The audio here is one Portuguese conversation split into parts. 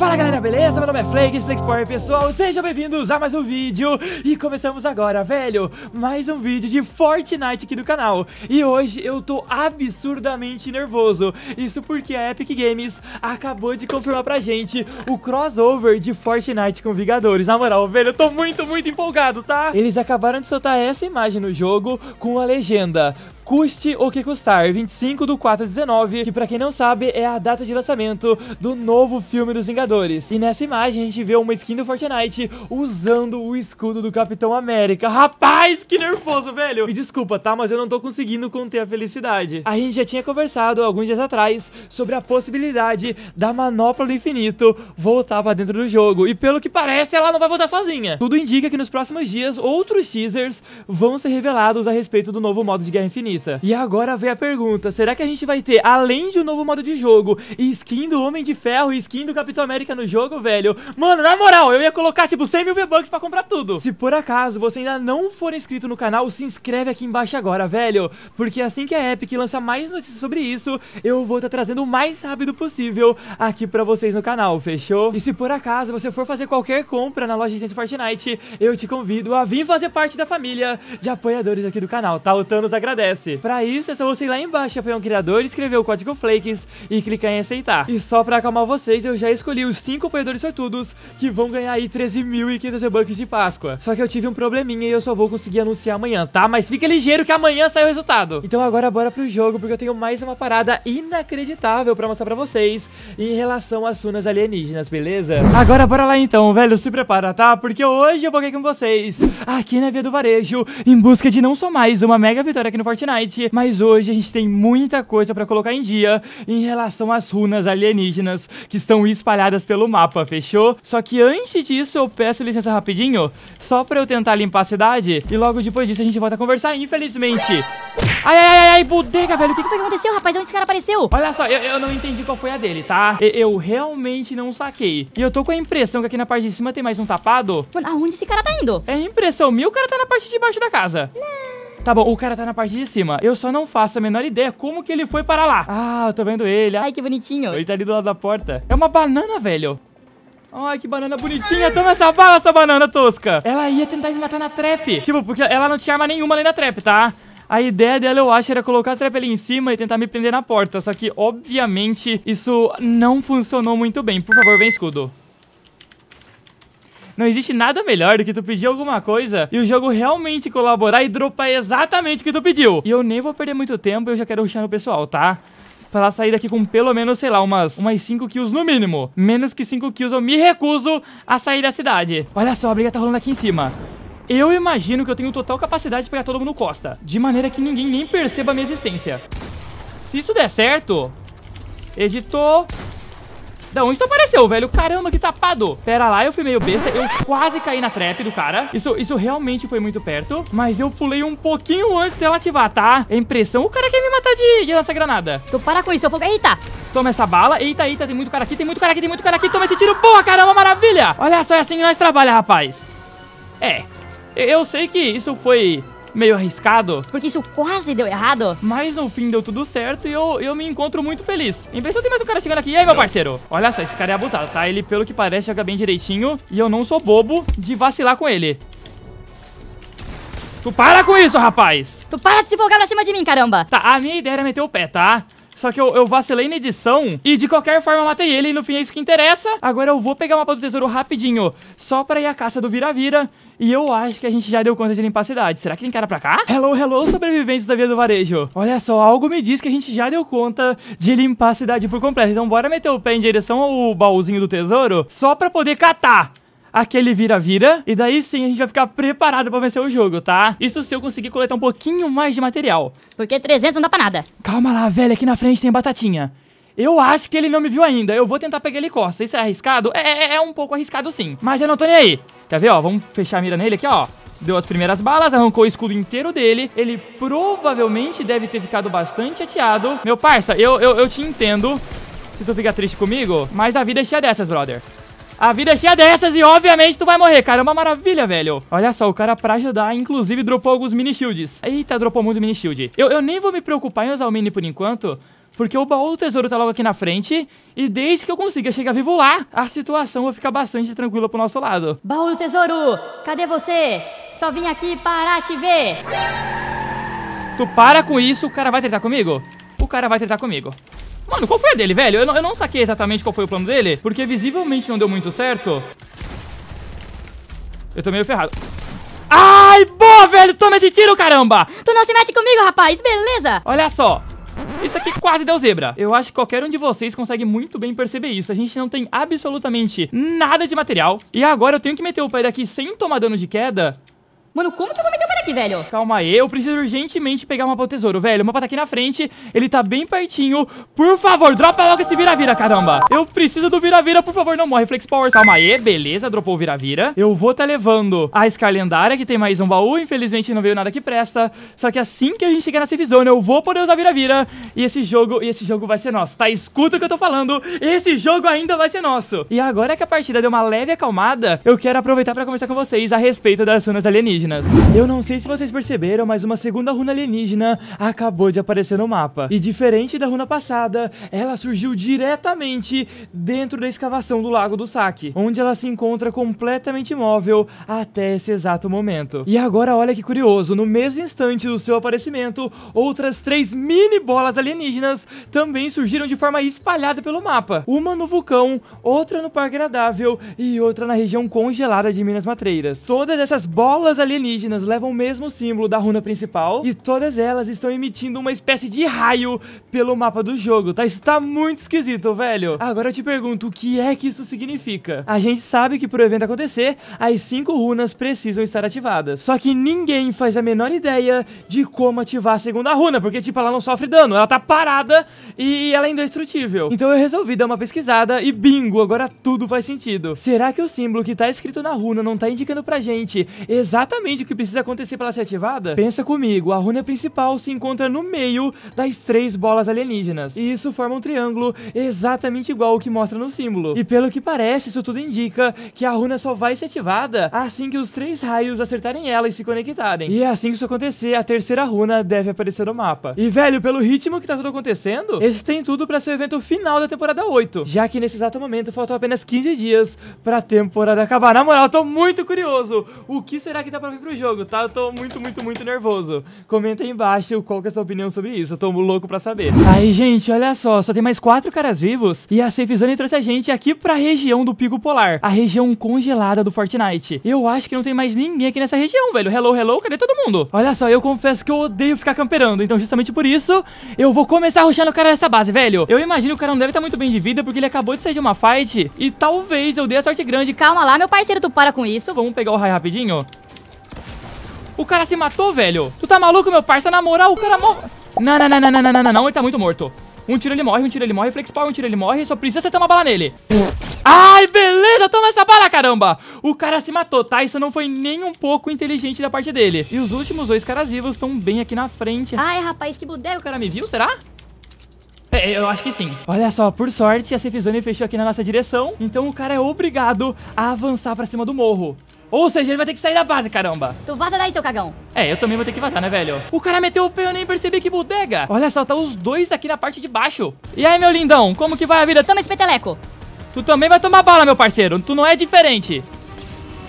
Fala galera, beleza? Meu nome é Flakes, Flakes Power pessoal, sejam bem-vindos a mais um vídeo. E começamos agora, velho, mais um vídeo de Fortnite aqui do canal. E hoje eu tô absurdamente nervoso. Isso porque a Epic Games acabou de confirmar pra gente o crossover de Fortnite com Vingadores. Na moral, velho, eu tô muito, muito empolgado, tá? Eles acabaram de soltar essa imagem no jogo com a legenda Custe o que custar, 25 do 4 19, que pra quem não sabe é a data de lançamento do novo filme dos Vingadores. E nessa imagem a gente vê uma skin do Fortnite usando o escudo do Capitão América. Rapaz, que nervoso, velho! Me desculpa, tá? Mas eu não tô conseguindo conter a felicidade. A gente já tinha conversado alguns dias atrás sobre a possibilidade da Manopla do Infinito voltar pra dentro do jogo. E pelo que parece, ela não vai voltar sozinha. Tudo indica que nos próximos dias, outros teasers vão ser revelados a respeito do novo modo de Guerra Infinita. E agora vem a pergunta, será que a gente vai ter, além de um novo modo de jogo, skin do Homem de Ferro e skin do Capitão América no jogo, velho? Mano, na moral, eu ia colocar tipo 100 mil V-Bucks pra comprar tudo. Se por acaso você ainda não for inscrito no canal, se inscreve aqui embaixo agora, velho. Porque assim que a Epic lança mais notícias sobre isso, eu vou estar tá trazendo o mais rápido possível aqui pra vocês no canal, fechou? E se por acaso você for fazer qualquer compra na loja de Fortnite, eu te convido a vir fazer parte da família de apoiadores aqui do canal, tá? O Thanos agradece. Para isso, é só você ir lá embaixo, apoiar um criador, escrever o código Flakes e clicar em aceitar. E só para acalmar vocês, eu já escolhi os 5 apoiadores sortudos que vão ganhar aí 13.500 rebucks de Páscoa. Só que eu tive um probleminha e eu só vou conseguir anunciar amanhã, tá? Mas fica ligeiro que amanhã sai o resultado. Então agora bora pro jogo, porque eu tenho mais uma parada inacreditável para mostrar para vocês em relação às runas alienígenas, beleza? Agora bora lá então, velho, se prepara, tá? Porque hoje eu vou aqui com vocês, aqui na Via do Varejo, em busca de não só mais uma mega vitória aqui no Fortnite, Fortnite, mas hoje a gente tem muita coisa pra colocar em dia em relação às runas alienígenas que estão espalhadas pelo mapa, fechou? Só que antes disso eu peço licença rapidinho, só pra eu tentar limpar a cidade e logo depois disso a gente volta a conversar, infelizmente. Ai, ai, ai, ai, bodega, velho, o que, que foi que aconteceu, rapaz? Onde esse cara apareceu? Olha só, eu, eu não entendi qual foi a dele, tá? Eu, eu, realmente não saquei. E eu tô com a impressão que aqui na parte de cima tem mais um tapado. Mano, aonde esse cara tá indo? É impressão minha, o cara tá na parte de baixo da casa. Não. Tá bom, o cara tá na parte de cima. Eu só não faço a menor ideia como que ele foi para lá. Ah, eu tô vendo ele. Ai, que bonitinho. Ele tá ali do lado da porta. É uma banana, velho. Ai, que banana bonitinha. Toma essa bala, essa banana tosca. Ela ia tentar me matar na trap. Tipo, porque ela não tinha arma nenhuma além da trap, tá? A ideia dela, eu acho, era colocar a trap ali em cima e tentar me prender na porta. Só que, obviamente, isso não funcionou muito bem. Por favor, vem escudo. Não existe nada melhor do que tu pedir alguma coisa e o jogo realmente colaborar e dropar exatamente o que tu pediu. E eu nem vou perder muito tempo, eu já quero rushar no pessoal, tá? Pra sair daqui com pelo menos, sei lá, umas, umas 5 kills no mínimo. Menos que 5 kills eu me recuso a sair da cidade. Olha só, a briga tá rolando aqui em cima. Eu imagino que eu tenho total capacidade de pegar todo mundo costa. De maneira que ninguém nem perceba a minha existência. Se isso der certo... Editor... Da onde tu apareceu, velho? Caramba, que tapado. Pera lá, eu fui meio besta. Eu quase caí na trap do cara. Isso, isso realmente foi muito perto. Mas eu pulei um pouquinho antes dela ativar, tá? É impressão. O cara quer me matar de, de lança granada. Tu para com isso, eu vou... Eita! Toma essa bala. Eita, eita, tem muito cara aqui, tem muito cara aqui, tem muito cara aqui. Toma esse tiro. Boa, caramba, maravilha. Olha só, é assim que nós trabalhamos, rapaz. É, eu sei que isso foi meio arriscado. Porque isso quase deu errado. Mas no fim deu tudo certo e eu, eu me encontro muito feliz. Em vez de eu ter mais um cara chegando aqui. E aí, meu parceiro? Olha só, esse cara é abusado, tá? Ele, pelo que parece, joga bem direitinho. E eu não sou bobo de vacilar com ele. Tu para com isso, rapaz! Tu para de se folgar pra cima de mim, caramba! Tá, a minha ideia era meter o pé, tá? Só que eu, eu, vacilei na edição e de qualquer forma eu matei ele e no fim é isso que interessa. Agora eu vou pegar o mapa do tesouro rapidinho, só pra ir à caça do vira-vira. E eu acho que a gente já deu conta de limpar a cidade. Será que tem cara pra cá? Hello, hello, sobreviventes da Via do Varejo. Olha só, algo me diz que a gente já deu conta de limpar a cidade por completo. Então bora meter o pé em direção ao baúzinho do tesouro, só pra poder catar aquele vira-vira. E daí sim a gente vai ficar preparado pra vencer o jogo, tá? Isso se eu conseguir coletar um pouquinho mais de material. Porque 300 não dá pra nada. Calma lá, velho. Aqui na frente tem batatinha. Eu acho que ele não me viu ainda. Eu vou tentar pegar ele costa. Isso é arriscado? É, é, é um pouco arriscado sim. Mas eu não tô nem aí. Quer ver, ó? Vamos fechar a mira nele aqui, ó. Deu as primeiras balas, arrancou o escudo inteiro dele. Ele provavelmente deve ter ficado bastante chateado. Meu parça, eu, eu, eu te entendo se tu fica triste comigo, mas a vida é cheia dessas, brother. A vida é cheia dessas e obviamente tu vai morrer, cara. É uma maravilha, velho. Olha só, o cara pra ajudar, inclusive, dropou alguns mini shields. Eita, dropou muito mini shield. Eu, eu nem vou me preocupar em usar o mini por enquanto, Porque o baú do tesouro tá logo aqui na frente. E desde que eu consiga chegar vivo lá, a situação vai ficar bastante tranquila pro nosso lado. Baú do tesouro, cadê você? Só vim aqui para te ver. Tu para com isso, o cara vai tentar comigo? O cara vai tentar comigo. Mano, qual foi a dele, velho? Eu não, eu não saquei exatamente qual foi o plano dele, porque visivelmente não deu muito certo. Eu tô meio ferrado. Ai, boa, velho! Toma esse tiro, caramba! Tu não se mete comigo, rapaz, beleza? Olha só. Isso aqui quase deu zebra. Eu acho que qualquer um de vocês consegue muito bem perceber isso. A gente não tem absolutamente nada de material. E agora eu tenho que meter o pé daqui sem tomar dano de queda. Mano, como que eu vou meter o pé aqui, velho? Calma aí, eu preciso urgentemente pegar o mapa do tesouro, velho. O mapa tá aqui na frente, ele tá bem pertinho. Por favor, dropa logo esse vira-vira, caramba. Eu preciso do vira-vira, por favor, não morre. Flex Power, calma aí, beleza, dropou o vira-vira. Eu vou tá levando a Scar lendária, que tem mais um baú. Infelizmente não veio nada que presta. Só que assim que a gente chegar na safe zone, eu vou poder usar vira-vira. E esse jogo, e esse jogo vai ser nosso, tá? Escuta o que eu tô falando. Esse jogo ainda vai ser nosso. E agora que a partida deu uma leve acalmada, eu quero aproveitar pra conversar com vocês a respeito das runas alienígenas. Eu não sei se vocês perceberam, mas uma segunda runa alienígena acabou de aparecer no mapa. E diferente da runa passada, ela surgiu diretamente dentro da escavação do Lago do Saque, onde ela se encontra completamente imóvel até esse exato momento. E agora olha que curioso, no mesmo instante do seu aparecimento, outras três mini bolas alienígenas também surgiram de forma espalhada pelo mapa. Uma no vulcão, outra no Parque Agradável e outra na região congelada de Minas Matreiras. Todas essas bolas alienígenas levam o mesmo símbolo da runa principal e todas elas estão emitindo uma espécie de raio pelo mapa do jogo, tá? Isso tá muito esquisito, velho. Agora eu te pergunto, o que é que isso significa? A gente sabe que pro evento acontecer, as cinco runas precisam estar ativadas. Só que ninguém faz a menor ideia de como ativar a segunda runa, porque, tipo, ela não sofre dano, ela tá parada e ela é indestrutível. Então eu resolvi dar uma pesquisada e bingo, agora tudo faz sentido. Será que o símbolo que tá escrito na runa não tá indicando pra gente exatamente o que precisa acontecer para ela ser ativada? Pensa comigo, a runa principal se encontra no meio das três bolas alienígenas. E isso forma um triângulo exatamente igual ao que mostra no símbolo. E pelo que parece, isso tudo indica que a runa só vai ser ativada assim que os três raios acertarem ela e se conectarem. E é assim que isso acontecer, a terceira runa deve aparecer no mapa. E velho, pelo ritmo que tá tudo acontecendo, esse tem tudo para ser o evento final da temporada 8. Já que nesse exato momento faltam apenas 15 dias pra temporada acabar. Na moral, eu tô muito curioso. O que será que dá pra vir pro jogo? tá? Eu tô muito, muito, muito nervoso. Comenta aí embaixo qual que é a sua opinião sobre isso. Eu tô louco pra saber. Aí, gente, olha só. Só tem mais quatro caras vivos. E a Safe Zone trouxe a gente aqui pra região do Pico Polar. A região congelada do Fortnite. Eu acho que não tem mais ninguém aqui nessa região, velho. Hello, hello, cadê todo mundo? Olha só, eu confesso que eu odeio ficar camperando. Então, justamente por isso, eu vou começar rushando o cara nessa base, velho. Eu imagino que o cara não deve estar muito bem de vida, porque ele acabou de sair de uma fight. E talvez eu dê a sorte grande. Calma lá, meu parceiro, tu para com isso. Vamos pegar o raio rapidinho. O cara se matou, velho. Tu tá maluco, meu parça? Na moral, o cara morre. Não, não, não, não, não, não, não, não. Ele tá muito morto. Um tiro ele morre, um tiro ele morre, flex power, um tiro ele morre, só precisa acertar uma bala nele. Ai, beleza, toma essa bala, caramba. O cara se matou, tá? Isso não foi nem um pouco inteligente da parte dele. E os últimos dois caras vivos estão bem aqui na frente. Ai, rapaz, que bodega. O cara me viu, será? É, eu acho que sim. Olha só, por sorte, a safe zone fechou aqui na nossa direção, então o cara é obrigado a avançar pra cima do morro. Ou seja, ele vai ter que sair da base, caramba. Tu vaza daí, seu cagão. É, eu também vou ter que vazar, né, velho? O cara meteu o pé, eu nem percebi que bodega. Olha só, tá os dois aqui na parte de baixo. E aí, meu lindão, como que vai a vida? Toma esse peteleco. Tu também vai tomar bala, meu parceiro. Tu não é diferente.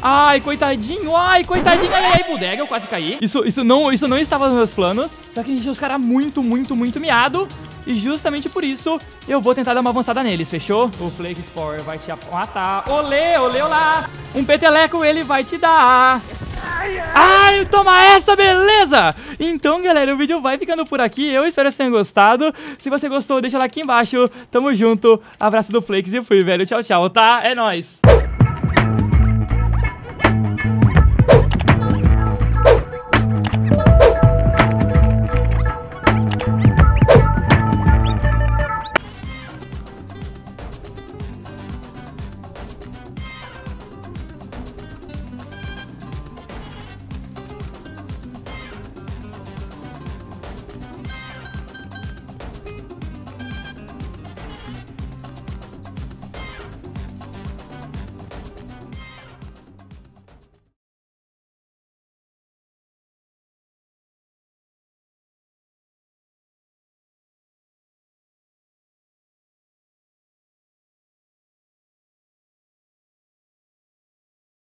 Ai, coitadinho, ai, coitadinho. Ai, ai, bodega, eu quase caí. Isso, isso, não, isso não estava nos meus planos. Só que a gente tinha os caras muito, muito, muito miado. E justamente por isso, eu vou tentar dar uma avançada neles, fechou? O Flake Spore vai te matar. Olê, olê, olá! Um peteleco ele vai te dar. Ai, toma essa, beleza? Então, galera, o vídeo vai ficando por aqui. Eu espero que vocês tenham gostado. Se você gostou, deixa lá aqui embaixo. Tamo junto. Abraço do Flakes e fui, velho. Tchau, tchau, tá? É nóis.